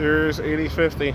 There's 8050.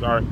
Sorry.